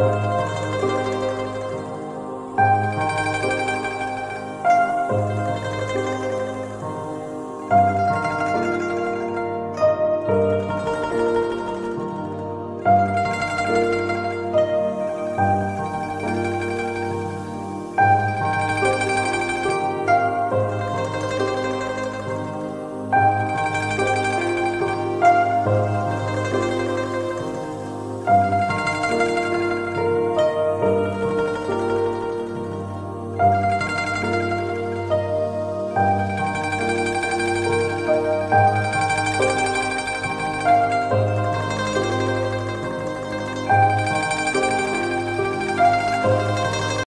啊。